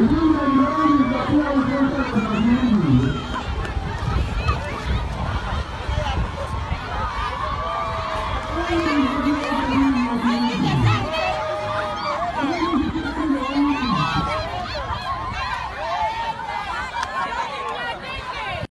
Ooh.